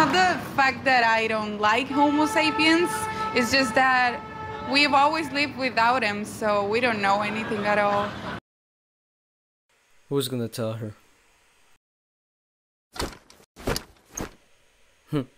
not the fact that I don't like Homo sapiens. It's just that we've always lived without him, so we don't know anything at all. Who's gonna tell her? Hmm.